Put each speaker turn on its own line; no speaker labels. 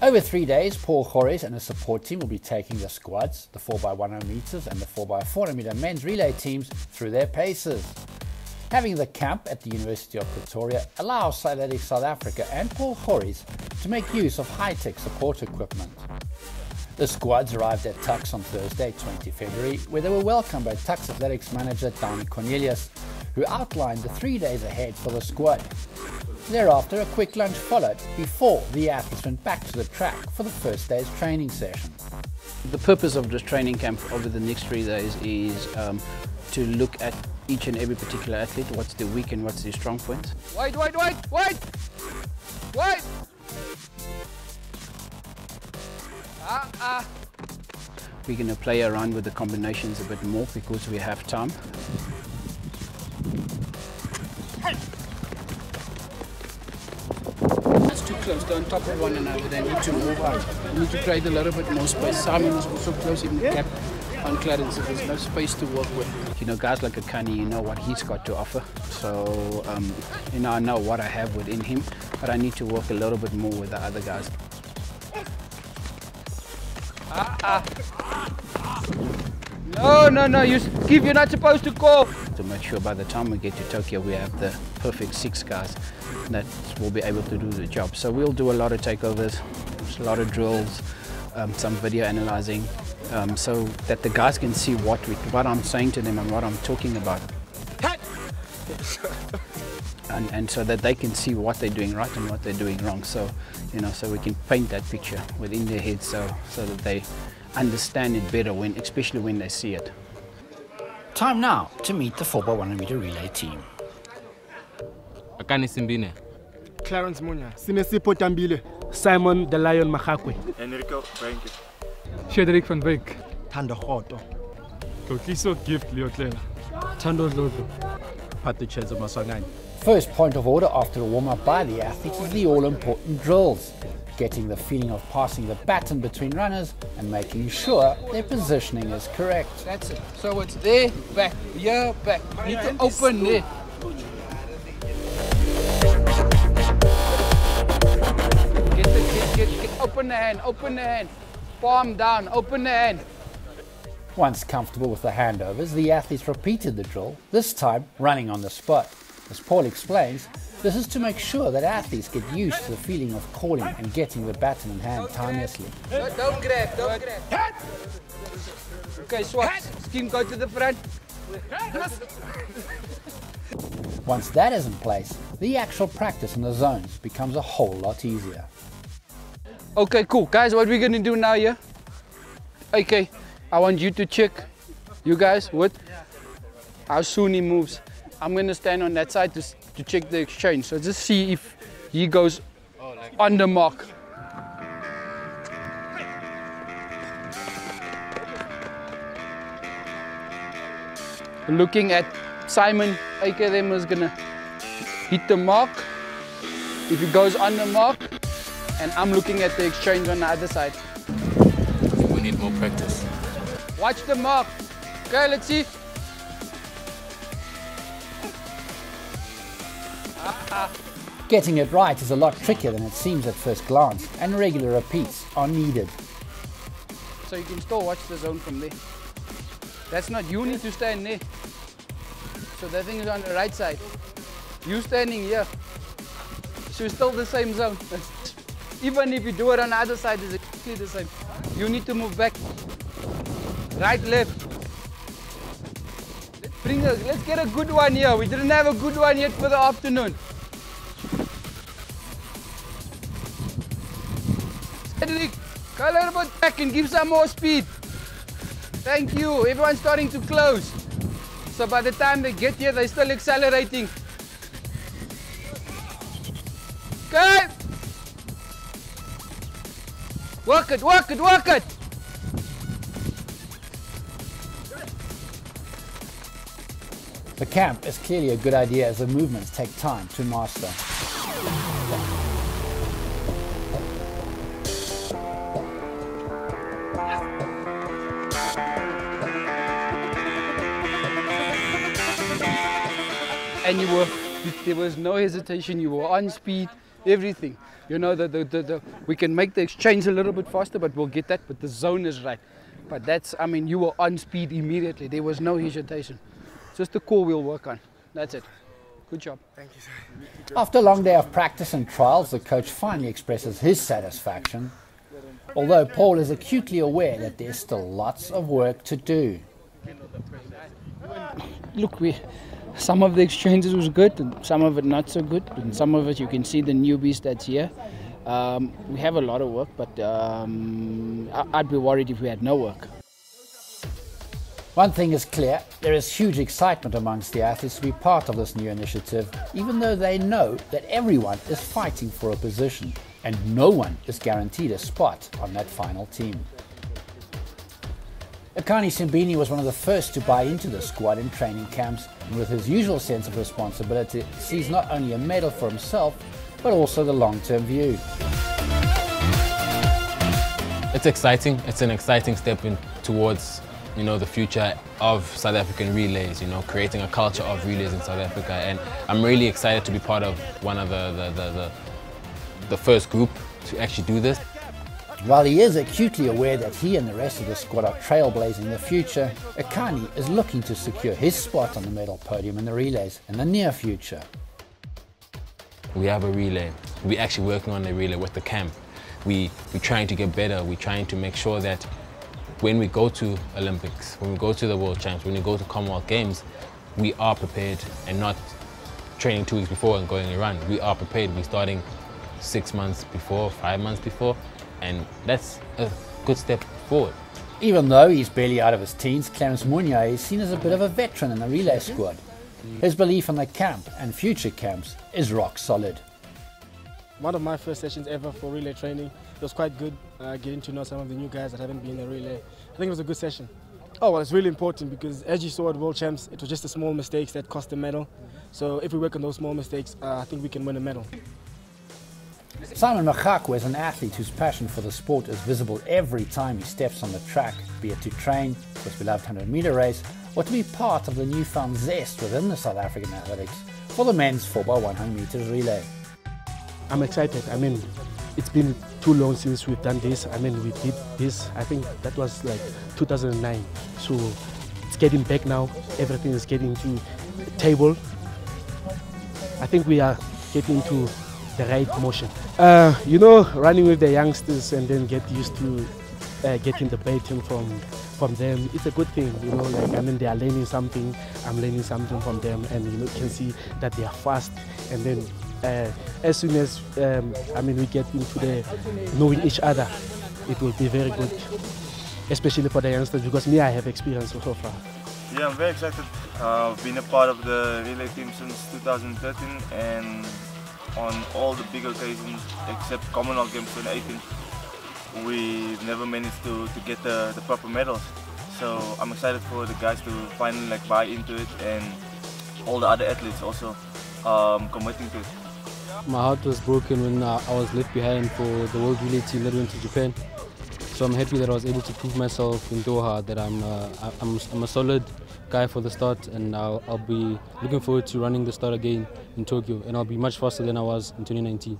Over three days, Paul Gorries and his support team will be taking the squads, the 4x100 meters and the 4x400 meter men's relay teams through their paces. Having the camp at the University of Pretoria allows Athletics South Africa and Paul Gorries to make use of high-tech support equipment. The squads arrived at Tuks on Thursday, 20 February, where they were welcomed by Tuks Athletics manager Danny Cornelius, who outlined the three days ahead for the squad. Thereafter, a quick lunch followed before the athletes went back to the track for the first day's training session.
The purpose of this training camp over the next three days is um, to look at each and every particular athlete, what's their weak and what's their strong point.
Wait, wait, wait, wait! Wait! Ah, ah.
We're going to play around with the combinations a bit more because we have time. Too close, they're on top of one another, they need to move out. We need to create a little bit more space. Simon is also close in the gap on Clarence, so there's no space to work with. You know, guys like Akani, you know what he's got to offer. So, um, you know, I know what I have within him, but I need to work a little bit more with the other guys.
Ah, ah. No, no, no, you Steve, you're not supposed to call.
To make sure by the time we get to Tokyo, we have the perfect six guys that will be able to do the job. So we'll do a lot of takeovers, a lot of drills, um, some video analyzing, um, so that the guys can see what we, what I'm saying to them and what I'm talking about. and, and so that they can see what they're doing right and what they're doing wrong. So, you know, so we can paint that picture within their heads so, so that they understand it better, when, especially when they see it.
Time now to meet the 4x100 meter relay team.
Akani Simbine.
Clarence Munyai, Sinesipho Dambile, Simon the Lion Magakwe,
Enrico Renke.
Chederick van Wyk,
Thando Roto.
Tlotliso Gift Leotlela, Tando Dlodlo,
Patuchezo Maswanganyi.
First point of order after a warm-up by the athletes is the all-important drills, getting the feeling of passing the baton between runners and making sure their positioning is correct.
That's it. So it's there, back, here, back. You need to open there. Get the, get, get, get, open the hand, open the hand. Palm down, open the hand.
Once comfortable with the handovers, the athletes repeated the drill, this time running on the spot. As Paul explains, this is to make sure that athletes get used to the feeling of calling and getting the baton in hand timelessly.
Don't grab, don't grab. Okay, swat. Scheme, go to the front.
Once that is in place, the actual practice in the zones becomes a whole lot easier.
Okay, cool. Guys, what we're gonna do now here? Okay, I want you to check, you guys, what? How soon he moves. I'm gonna stand on that side to, to check the exchange. So just see if he goes on the mark. Looking at Simon AKM is gonna hit the mark. If he goes on the mark, and I'm looking at the exchange on the other side.
We need more practice.
Watch the mark. Okay, let's see.
Getting it right is a lot trickier than it seems at first glance, and regular repeats are needed.
So you can still watch the zone from there. That's not, you need to stand there. So that thing is on the right side. You standing here. So it's still the same zone. Even if you do it on the other side, it's exactly the same. You need to move back. Right, left. Let's bring a, let's get a good one here. We didn't have a good one yet for the afternoon. Cedric, go a little bit back and give some more speed. Thank you. Everyone's starting to close. So by the time they get here, they're still accelerating. Okay. Work it, work it, work it.
The camp is clearly a good idea as the movements take time to master.
And you were, there was no hesitation. You were on speed. everything. You know, the, the, the, the, we can make the exchange a little bit faster, but we'll get that. But the zone is right. But that's, I mean, you were on speed immediately. There was no hesitation. Just the core we'll work on. That's it. Good job. Thank you,
sir. After a long day of practice and trials, the coach finally expresses his satisfaction. Although Paul is acutely aware that there's still lots of work to do.
Look, we some of the exchanges was good and some of it not so good and some of it you can see the newbies that's here. Um, we have a lot of work but um, I'd be worried if we had no work.
One thing is clear, there is huge excitement amongst the athletes to be part of this new initiative, even though they know that everyone is fighting for a position and no one is guaranteed a spot on that final team. Akani Simbine was one of the first to buy into the squad in training camps, and with his usual sense of responsibility, sees not only a medal for himself, but also the long-term view.
It's exciting. It's an exciting step in, towards you know, the future of South African relays, you know, creating a culture of relays in South Africa. And I'm really excited to be part of one of the, the, the, the, the first group to actually do this.
While he is acutely aware that he and the rest of the squad are trailblazing the future, Akani is looking to secure his spot on the medal podium in the relays in the near future.
We have a relay. We're actually working on the relay with the camp. We, we're trying to get better. We're trying to make sure that when we go to Olympics, when we go to the World Champs, when we go to Commonwealth Games, we are prepared and not training two weeks before and going around. We are prepared. We're starting six months before, five months before, and that's a good step forward.
Even though he's barely out of his teens, Clarence Munyai is seen as a bit of a veteran in the relay squad. His belief in the camp and future camps is rock solid.
One of my first sessions ever for relay training. It was quite good uh, getting to know some of the new guys that haven't been in a relay. I think it was a good session. Oh, well, it's really important because as you saw at World Champs, it was just the small mistakes that cost the medal. So if we work on those small mistakes, uh, I think we can win a medal.
Simon Magakwe is an athlete whose passion for the sport is visible every time he steps on the track, be it to train for his beloved 100 metre race or to be part of the newfound zest within the South African athletics for the men's 4x100 metres relay.
I'm excited. I mean, it's been too long since we've done this. I mean, we did this, I think that was like 2009. So it's getting back now. Everything is getting to table. I think we are getting to the right motion. Uh, you know, running with the youngsters and then get used to uh, getting the baton from from them. It's a good thing, you know. Like I mean, they are learning something. I'm learning something from them, and you know, can see that they are fast. And then uh, as soon as um, I mean we get into the knowing each other, it will be very good, especially for the youngsters because me I have experience so far.
Yeah, I'm very excited. Uh, I've been a part of the relay team since 2013 and on all the big occasions except Commonwealth Games 2018 we never managed to, to get the, the proper medals. So I'm excited for the guys to finally like buy into it and all the other athletes also um, committing to it.
My heart was broken when uh, I was left behind for the World Relay team that went to Japan. So I'm happy that I was able to prove myself in Doha that I'm, uh, I'm, I'm, a solid guy for the start and I'll, I'll be looking forward to running the start again in Tokyo and I'll be much faster than I was in 2019.